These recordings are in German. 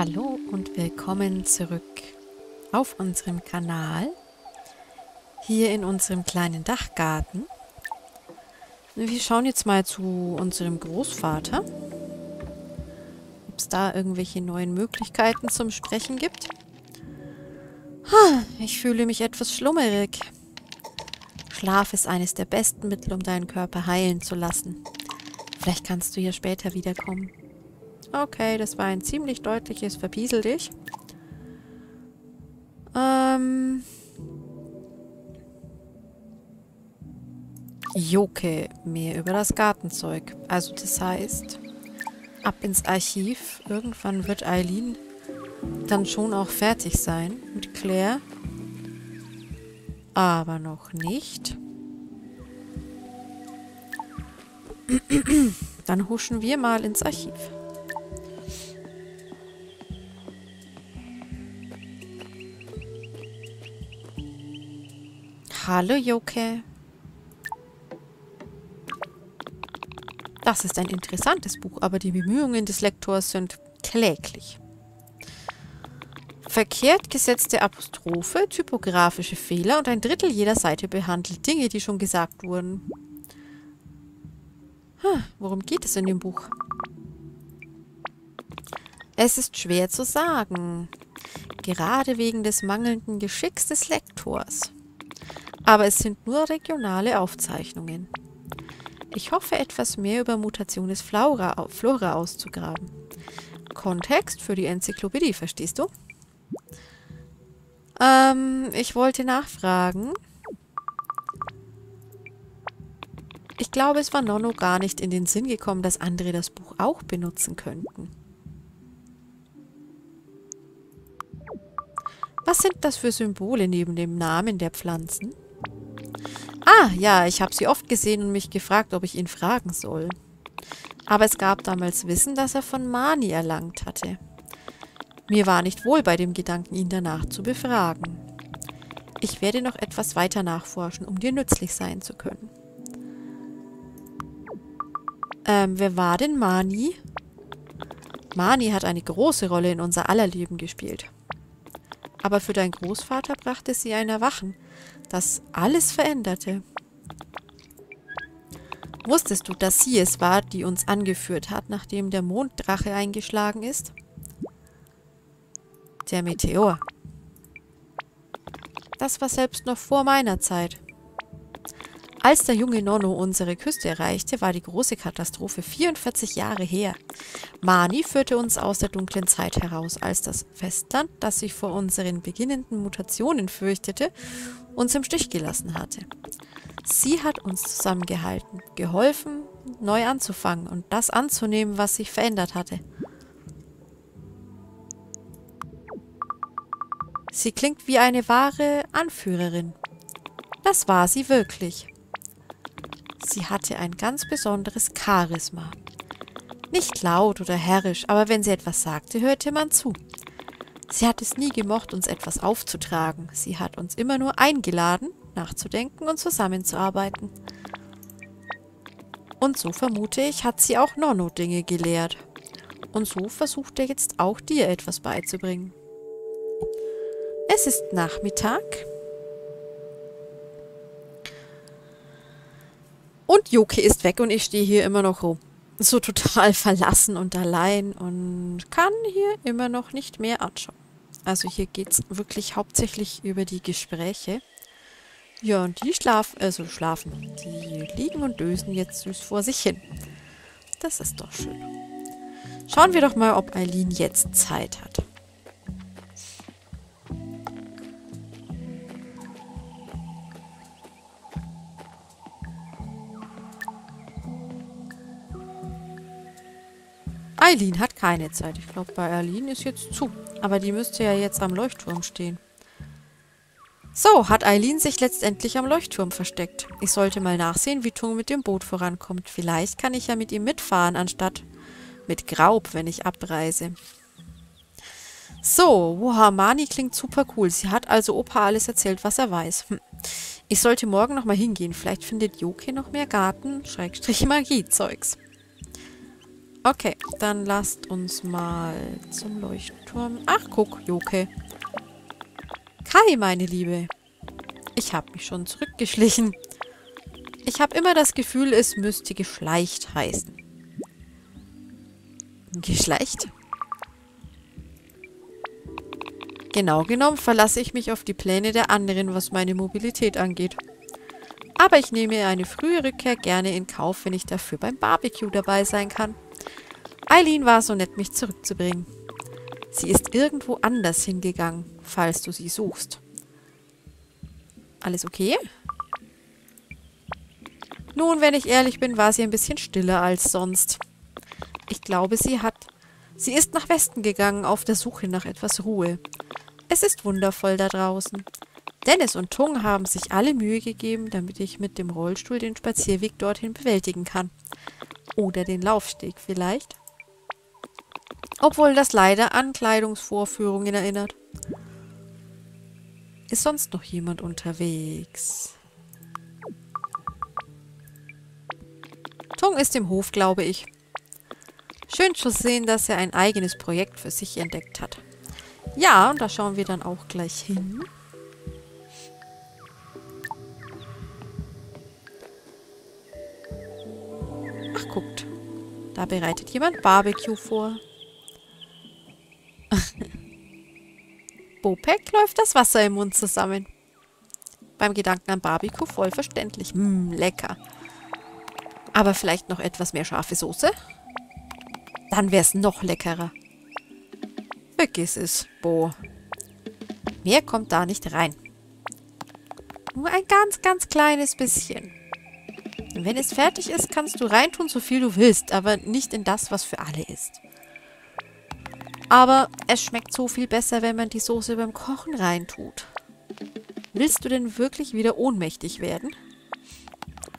Hallo und willkommen zurück auf unserem Kanal, hier in unserem kleinen Dachgarten. Wir schauen jetzt mal zu unserem Großvater, ob es da irgendwelche neuen Möglichkeiten zum Sprechen gibt. Ich fühle mich etwas schlummerig. Schlaf ist eines der besten Mittel, um deinen Körper heilen zu lassen. Vielleicht kannst du hier später wiederkommen. Okay, das war ein ziemlich deutliches Verpiesel dich. Ähm... Joke, mehr über das Gartenzeug. Also das heißt, ab ins Archiv. Irgendwann wird Eileen dann schon auch fertig sein mit Claire. Aber noch nicht. Dann huschen wir mal ins Archiv. Hallo, Joke. Das ist ein interessantes Buch, aber die Bemühungen des Lektors sind kläglich. Verkehrt gesetzte Apostrophe, typografische Fehler und ein Drittel jeder Seite behandelt Dinge, die schon gesagt wurden. Hm, worum geht es in dem Buch? Es ist schwer zu sagen, gerade wegen des mangelnden Geschicks des Lektors aber es sind nur regionale Aufzeichnungen. Ich hoffe, etwas mehr über Mutationes Flora, Flora auszugraben. Kontext für die Enzyklopädie, verstehst du? Ähm, ich wollte nachfragen. Ich glaube, es war Nonno gar nicht in den Sinn gekommen, dass andere das Buch auch benutzen könnten. Was sind das für Symbole neben dem Namen der Pflanzen? Ah, ja, ich habe sie oft gesehen und mich gefragt, ob ich ihn fragen soll. Aber es gab damals Wissen, das er von Mani erlangt hatte. Mir war nicht wohl bei dem Gedanken, ihn danach zu befragen. Ich werde noch etwas weiter nachforschen, um dir nützlich sein zu können. Ähm, wer war denn Mani? Mani hat eine große Rolle in unser aller Leben gespielt. Aber für deinen Großvater brachte sie ein Erwachen, das alles veränderte. Wusstest du, dass sie es war, die uns angeführt hat, nachdem der Monddrache eingeschlagen ist? Der Meteor. Das war selbst noch vor meiner Zeit. Als der junge Nonno unsere Küste erreichte, war die große Katastrophe 44 Jahre her. Mani führte uns aus der dunklen Zeit heraus, als das Festland, das sich vor unseren beginnenden Mutationen fürchtete, uns im Stich gelassen hatte. Sie hat uns zusammengehalten, geholfen, neu anzufangen und das anzunehmen, was sich verändert hatte. Sie klingt wie eine wahre Anführerin. Das war sie wirklich. Sie hatte ein ganz besonderes Charisma. Nicht laut oder herrisch, aber wenn sie etwas sagte, hörte man zu. Sie hat es nie gemocht, uns etwas aufzutragen. Sie hat uns immer nur eingeladen, nachzudenken und zusammenzuarbeiten. Und so vermute ich, hat sie auch Nonno Dinge gelehrt. Und so versucht er jetzt auch dir etwas beizubringen. Es ist Nachmittag. Und Joke ist weg und ich stehe hier immer noch rum. So total verlassen und allein und kann hier immer noch nicht mehr anschauen. Also hier geht es wirklich hauptsächlich über die Gespräche. Ja, und die schlafen, also schlafen. Die liegen und dösen jetzt süß vor sich hin. Das ist doch schön. Schauen wir doch mal, ob Eileen jetzt Zeit hat. Eileen hat keine Zeit. Ich glaube, bei Eileen ist jetzt zu. Aber die müsste ja jetzt am Leuchtturm stehen. So, hat Eileen sich letztendlich am Leuchtturm versteckt. Ich sollte mal nachsehen, wie Tung mit dem Boot vorankommt. Vielleicht kann ich ja mit ihm mitfahren, anstatt mit Graub, wenn ich abreise. So, wow, Mani klingt super cool. Sie hat also Opa alles erzählt, was er weiß. Hm. Ich sollte morgen nochmal hingehen. Vielleicht findet Joke noch mehr Garten-Magie-Zeugs. Okay, dann lasst uns mal zum Leuchtturm. Ach, guck, Joke. Kai, meine Liebe. Ich habe mich schon zurückgeschlichen. Ich habe immer das Gefühl, es müsste geschleicht heißen. Geschleicht? Genau genommen verlasse ich mich auf die Pläne der anderen, was meine Mobilität angeht. Aber ich nehme eine frühe Rückkehr gerne in Kauf, wenn ich dafür beim Barbecue dabei sein kann. Eileen war so nett, mich zurückzubringen. Sie ist irgendwo anders hingegangen, falls du sie suchst. Alles okay? Nun, wenn ich ehrlich bin, war sie ein bisschen stiller als sonst. Ich glaube, sie hat... Sie ist nach Westen gegangen, auf der Suche nach etwas Ruhe. Es ist wundervoll da draußen. Dennis und Tung haben sich alle Mühe gegeben, damit ich mit dem Rollstuhl den Spazierweg dorthin bewältigen kann. Oder den Laufsteg vielleicht. Obwohl das leider an Kleidungsvorführungen erinnert. Ist sonst noch jemand unterwegs? Tung ist im Hof, glaube ich. Schön zu sehen, dass er ein eigenes Projekt für sich entdeckt hat. Ja, und da schauen wir dann auch gleich hin. Ach, guckt. Da bereitet jemand Barbecue vor. Bopek läuft das Wasser im Mund zusammen. Beim Gedanken an Barbecue voll verständlich. Mmm, lecker. Aber vielleicht noch etwas mehr scharfe Soße? Dann wäre es noch leckerer. Vergiss es, Bo. Mehr kommt da nicht rein. Nur ein ganz, ganz kleines bisschen. Wenn es fertig ist, kannst du reintun, so viel du willst, aber nicht in das, was für alle ist. Aber es schmeckt so viel besser, wenn man die Soße beim Kochen reintut. Willst du denn wirklich wieder ohnmächtig werden?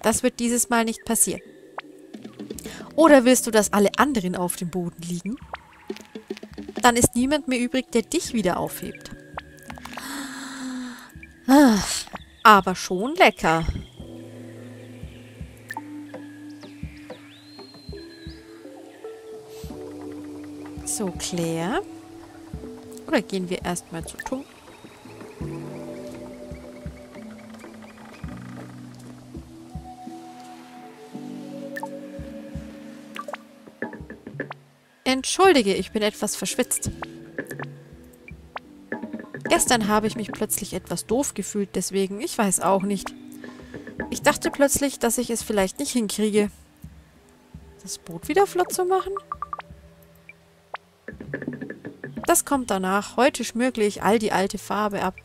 Das wird dieses Mal nicht passieren. Oder willst du, dass alle anderen auf dem Boden liegen? Dann ist niemand mehr übrig, der dich wieder aufhebt. Aber schon lecker. So, Claire. Oder gehen wir erstmal zu Tom? Entschuldige, ich bin etwas verschwitzt. Gestern habe ich mich plötzlich etwas doof gefühlt, deswegen, ich weiß auch nicht. Ich dachte plötzlich, dass ich es vielleicht nicht hinkriege. Das Boot wieder flott zu machen? Das kommt danach. Heute schmürgle ich all die alte Farbe ab.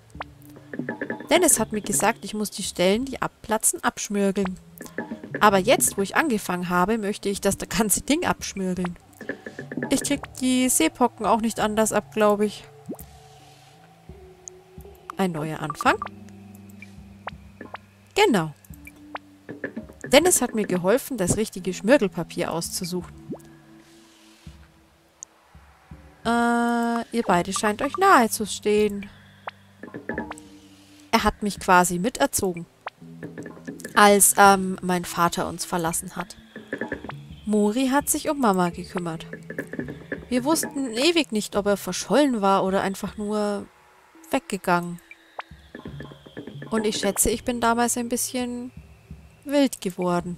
Dennis hat mir gesagt, ich muss die Stellen, die abplatzen, abschmürgeln. Aber jetzt, wo ich angefangen habe, möchte ich das ganze Ding abschmürgeln. Ich krieg die Seepocken auch nicht anders ab, glaube ich. Ein neuer Anfang? Genau. Dennis hat mir geholfen, das richtige Schmirgelpapier auszusuchen. Äh, ihr beide scheint euch nahe zu stehen. Er hat mich quasi miterzogen. Als ähm, mein Vater uns verlassen hat. Mori hat sich um Mama gekümmert. Wir wussten ewig nicht, ob er verschollen war oder einfach nur weggegangen. Und ich schätze, ich bin damals ein bisschen wild geworden.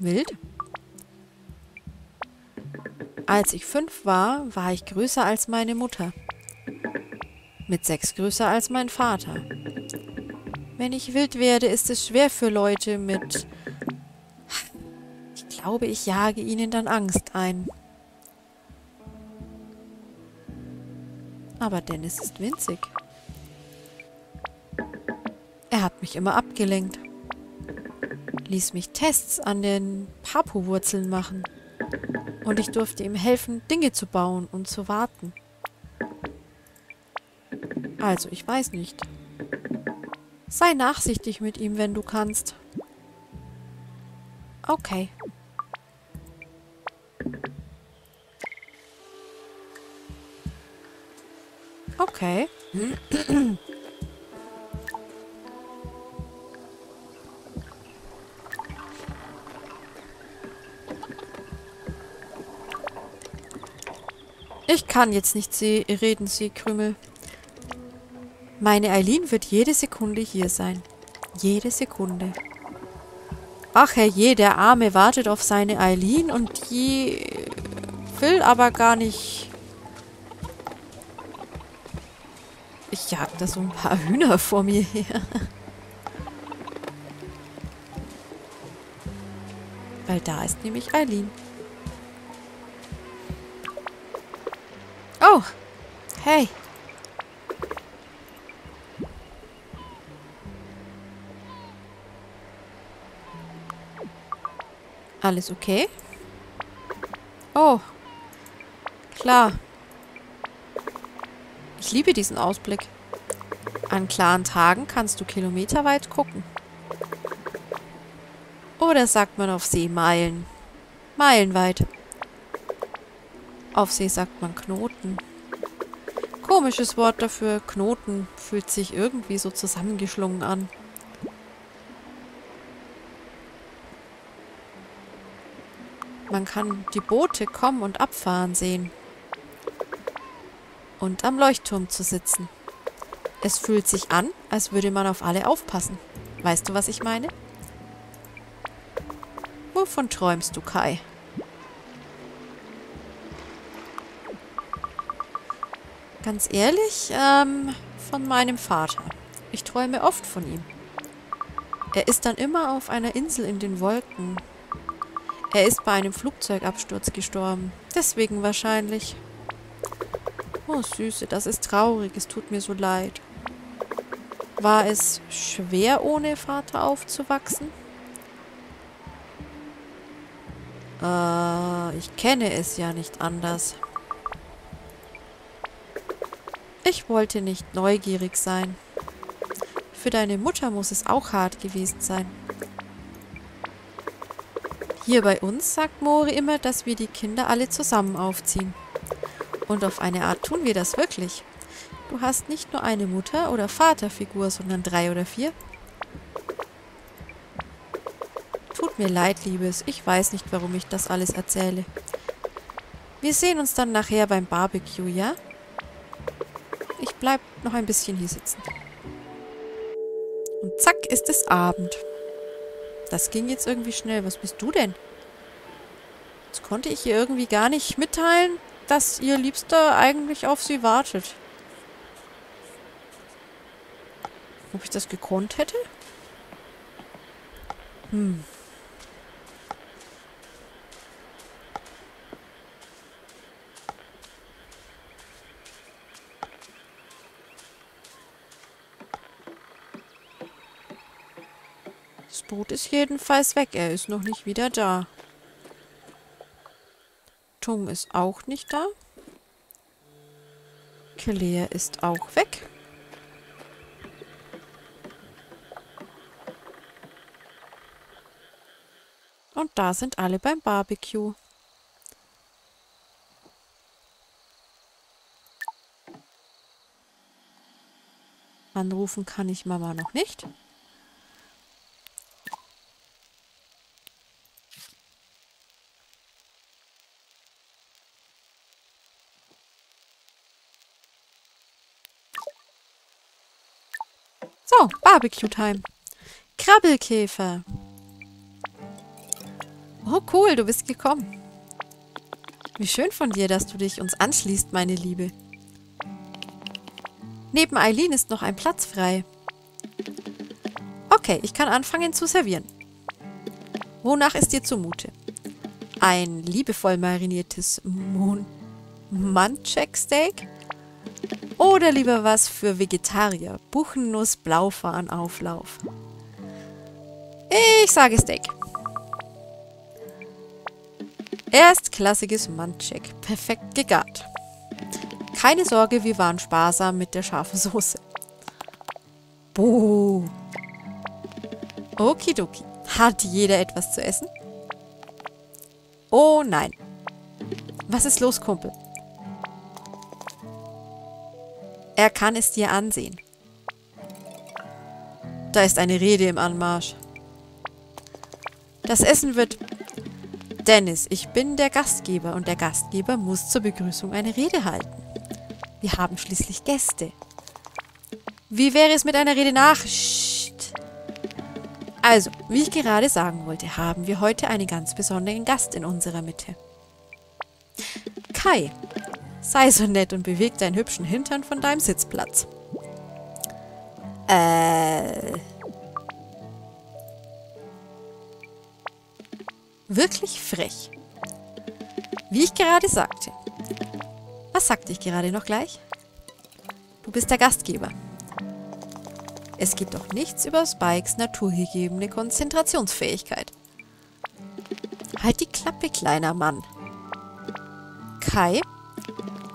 Wild? Als ich fünf war, war ich größer als meine Mutter. Mit sechs größer als mein Vater. Wenn ich wild werde, ist es schwer für Leute mit glaube, ich jage ihnen dann Angst ein. Aber Dennis ist winzig. Er hat mich immer abgelenkt. Ließ mich Tests an den Papu-Wurzeln machen. Und ich durfte ihm helfen, Dinge zu bauen und zu warten. Also, ich weiß nicht. Sei nachsichtig mit ihm, wenn du kannst. Okay. Okay. Ich kann jetzt nicht see reden, Seekrümel. Meine Eileen wird jede Sekunde hier sein. Jede Sekunde. Ach herrje, der Arme wartet auf seine Eileen und die will aber gar nicht... Ich jag da so ein paar Hühner vor mir her. Weil da ist nämlich Eileen. Oh, hey. Alles okay? Oh. Klar. Ich liebe diesen Ausblick. An klaren Tagen kannst du kilometerweit gucken. Oder sagt man auf See Meilen? Meilenweit. Auf See sagt man Knoten. Komisches Wort dafür. Knoten fühlt sich irgendwie so zusammengeschlungen an. Man kann die Boote kommen und abfahren sehen. Und am Leuchtturm zu sitzen. Es fühlt sich an, als würde man auf alle aufpassen. Weißt du, was ich meine? Wovon träumst du, Kai? Ganz ehrlich, ähm, von meinem Vater. Ich träume oft von ihm. Er ist dann immer auf einer Insel in den Wolken, er ist bei einem Flugzeugabsturz gestorben. Deswegen wahrscheinlich. Oh, Süße, das ist traurig. Es tut mir so leid. War es schwer, ohne Vater aufzuwachsen? Äh, ich kenne es ja nicht anders. Ich wollte nicht neugierig sein. Für deine Mutter muss es auch hart gewesen sein. Hier bei uns sagt Mori immer, dass wir die Kinder alle zusammen aufziehen. Und auf eine Art tun wir das wirklich. Du hast nicht nur eine Mutter- oder Vaterfigur, sondern drei oder vier. Tut mir leid, Liebes. Ich weiß nicht, warum ich das alles erzähle. Wir sehen uns dann nachher beim Barbecue, ja? Ich bleib noch ein bisschen hier sitzen. Und zack ist es Abend. Das ging jetzt irgendwie schnell. Was bist du denn? Jetzt konnte ich ihr irgendwie gar nicht mitteilen, dass ihr Liebster eigentlich auf sie wartet. Ob ich das gekonnt hätte? Hm. Boot ist jedenfalls weg. Er ist noch nicht wieder da. Tung ist auch nicht da. Kelea ist auch weg. Und da sind alle beim Barbecue. Anrufen kann ich Mama noch nicht. So, Barbecue-Time. Krabbelkäfer. Oh, cool, du bist gekommen. Wie schön von dir, dass du dich uns anschließt, meine Liebe. Neben Eileen ist noch ein Platz frei. Okay, ich kann anfangen zu servieren. Wonach ist dir zumute? Ein liebevoll mariniertes Moon Manchek-Steak? Oder lieber was für Vegetarier. Buchennuss, Blaufahren, Auflauf. Ich sage Steak. Erstklassiges Manchek. Perfekt gegart. Keine Sorge, wir waren sparsam mit der scharfen Soße. Buh. Okidoki. Hat jeder etwas zu essen? Oh nein. Was ist los, Kumpel? Er kann es dir ansehen. Da ist eine Rede im Anmarsch. Das Essen wird... Dennis, ich bin der Gastgeber und der Gastgeber muss zur Begrüßung eine Rede halten. Wir haben schließlich Gäste. Wie wäre es mit einer Rede nach? Psst. Also, wie ich gerade sagen wollte, haben wir heute einen ganz besonderen Gast in unserer Mitte. Kai, sei so nett und beweg deinen hübschen Hintern von deinem Sitzplatz. Äh... Wirklich frech. Wie ich gerade sagte. Was sagte ich gerade noch gleich? Du bist der Gastgeber. Es geht doch nichts über Spikes naturgegebene Konzentrationsfähigkeit. Halt die Klappe, kleiner Mann. Kai,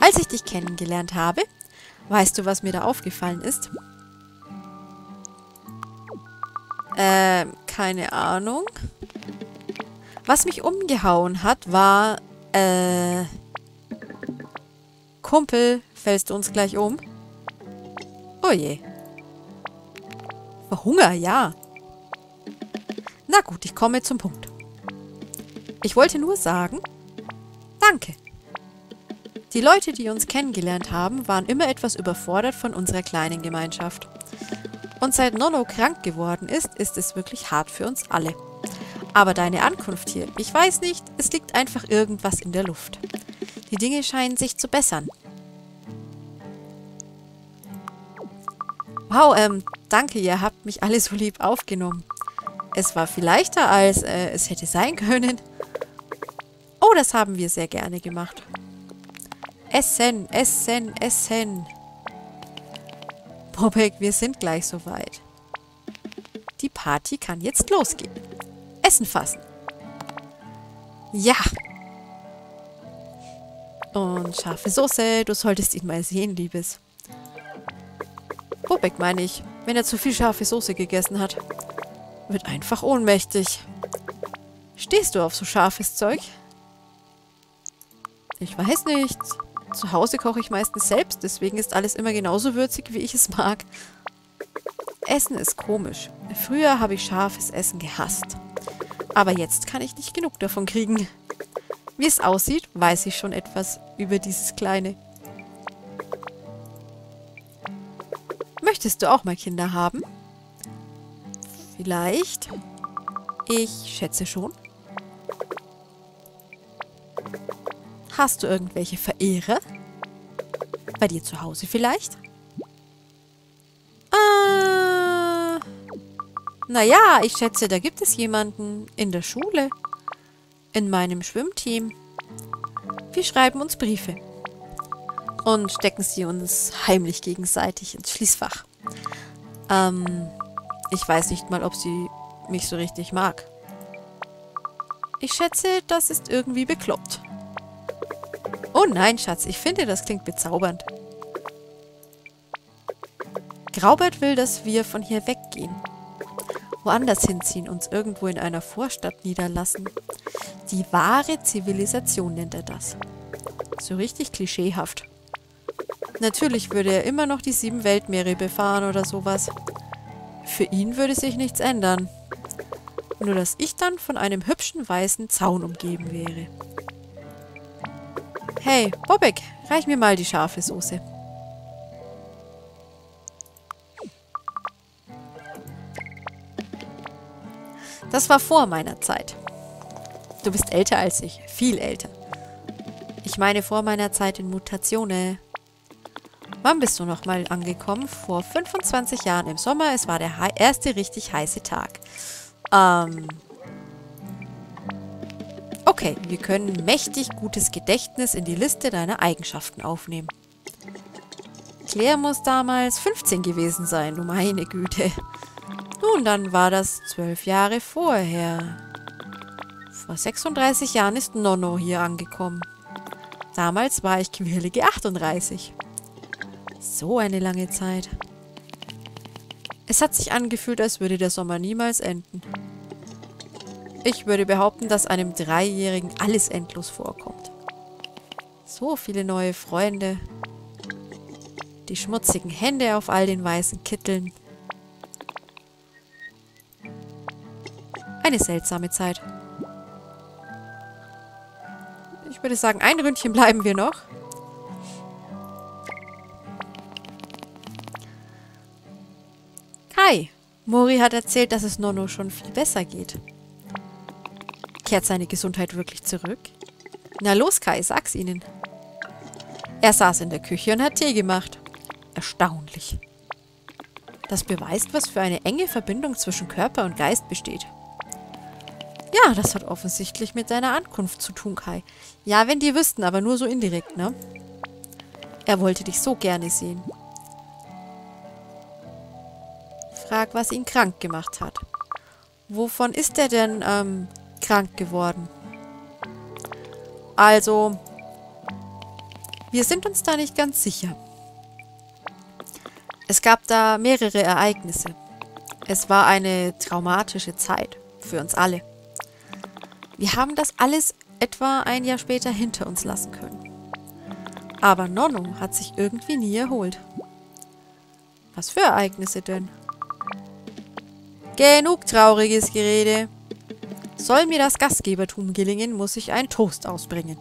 als ich dich kennengelernt habe, weißt du, was mir da aufgefallen ist? Ähm, keine Ahnung. Was mich umgehauen hat, war, äh... Kumpel, fällst du uns gleich um? Oh je. Hunger, ja. Na gut, ich komme zum Punkt. Ich wollte nur sagen, danke. Die Leute, die uns kennengelernt haben, waren immer etwas überfordert von unserer kleinen Gemeinschaft. Und seit Nonno krank geworden ist, ist es wirklich hart für uns alle. Aber deine Ankunft hier, ich weiß nicht, es liegt einfach irgendwas in der Luft. Die Dinge scheinen sich zu bessern. Wow, ähm, danke, ihr habt mich alle so lieb aufgenommen. Es war viel leichter, als äh, es hätte sein können. Oh, das haben wir sehr gerne gemacht. Essen, essen, essen. Bobek, wir sind gleich soweit. Die Party kann jetzt losgehen. Essen fassen. Ja. Und scharfe Soße, du solltest ihn mal sehen, Liebes. Bobek meine ich, wenn er zu viel scharfe Soße gegessen hat. Wird einfach ohnmächtig. Stehst du auf so scharfes Zeug? Ich weiß nicht. Zu Hause koche ich meistens selbst, deswegen ist alles immer genauso würzig, wie ich es mag. Essen ist komisch. Früher habe ich scharfes Essen gehasst. Aber jetzt kann ich nicht genug davon kriegen. Wie es aussieht, weiß ich schon etwas über dieses Kleine. Möchtest du auch mal Kinder haben? Vielleicht. Ich schätze schon. Hast du irgendwelche Verehrer? Bei dir zu Hause vielleicht? Äh, naja, ich schätze, da gibt es jemanden in der Schule. In meinem Schwimmteam. Wir schreiben uns Briefe und stecken sie uns heimlich gegenseitig ins Schließfach. Ähm, ich weiß nicht mal, ob sie mich so richtig mag. Ich schätze, das ist irgendwie bekloppt. Oh nein, Schatz, ich finde, das klingt bezaubernd. Graubert will, dass wir von hier weggehen. Woanders hinziehen, uns irgendwo in einer Vorstadt niederlassen. Die wahre Zivilisation nennt er das. So richtig klischeehaft. Natürlich würde er immer noch die sieben Weltmeere befahren oder sowas. Für ihn würde sich nichts ändern. Nur dass ich dann von einem hübschen weißen Zaun umgeben wäre. Hey, Bobek, reich mir mal die scharfe Soße. Das war vor meiner Zeit. Du bist älter als ich, viel älter. Ich meine vor meiner Zeit in Mutatione. Wann bist du nochmal angekommen? Vor 25 Jahren im Sommer. Es war der erste richtig heiße Tag. Ähm. Okay, wir können mächtig gutes Gedächtnis in die Liste deiner Eigenschaften aufnehmen. Claire muss damals 15 gewesen sein, du meine Güte. Nun, dann war das zwölf Jahre vorher. Vor 36 Jahren ist Nonno hier angekommen. Damals war ich quirlige 38. So eine lange Zeit. Es hat sich angefühlt, als würde der Sommer niemals enden. Ich würde behaupten, dass einem Dreijährigen alles endlos vorkommt. So viele neue Freunde. Die schmutzigen Hände auf all den weißen Kitteln. Eine seltsame Zeit. Ich würde sagen, ein Ründchen bleiben wir noch. Kai, Mori hat erzählt, dass es Nonno schon viel besser geht. Kehrt seine Gesundheit wirklich zurück? Na los, Kai, sag's ihnen. Er saß in der Küche und hat Tee gemacht. Erstaunlich. Das beweist, was für eine enge Verbindung zwischen Körper und Geist besteht. Ja, das hat offensichtlich mit deiner Ankunft zu tun, Kai. Ja, wenn die wüssten, aber nur so indirekt, ne? Er wollte dich so gerne sehen. Frag, was ihn krank gemacht hat. Wovon ist er denn ähm, krank geworden? Also, wir sind uns da nicht ganz sicher. Es gab da mehrere Ereignisse. Es war eine traumatische Zeit für uns alle. Wir haben das alles etwa ein Jahr später hinter uns lassen können. Aber Nonno hat sich irgendwie nie erholt. Was für Ereignisse denn? Genug trauriges Gerede. Soll mir das Gastgebertum gelingen, muss ich einen Toast ausbringen.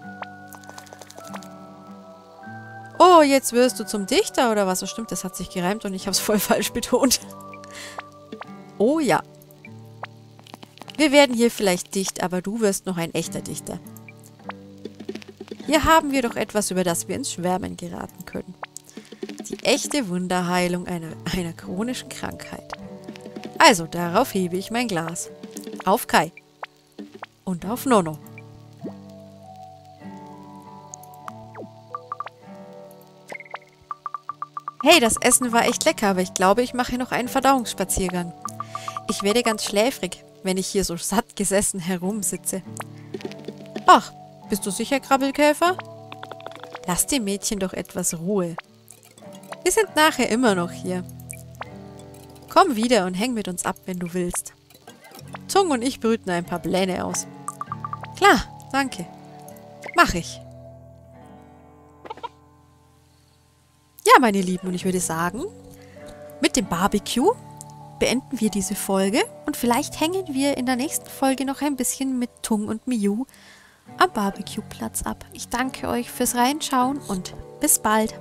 Oh, jetzt wirst du zum Dichter oder was? So stimmt, das hat sich gereimt und ich habe es voll falsch betont. Oh ja. Wir werden hier vielleicht dicht, aber du wirst noch ein echter Dichter. Hier haben wir doch etwas, über das wir ins Schwärmen geraten können. Die echte Wunderheilung einer, einer chronischen Krankheit. Also, darauf hebe ich mein Glas. Auf Kai. Und auf Nono. Hey, das Essen war echt lecker, aber ich glaube, ich mache noch einen Verdauungsspaziergang. Ich werde ganz schläfrig, wenn ich hier so satt gesessen herumsitze. Ach, bist du sicher, Krabbelkäfer? Lass dem Mädchen doch etwas Ruhe. Wir sind nachher immer noch hier. Komm wieder und häng mit uns ab, wenn du willst. Zung und ich brüten ein paar Pläne aus. Klar, danke. Mach ich. Ja, meine Lieben, und ich würde sagen, mit dem Barbecue beenden wir diese Folge und vielleicht hängen wir in der nächsten Folge noch ein bisschen mit Tung und Miu am Barbecue-Platz ab. Ich danke euch fürs Reinschauen und bis bald.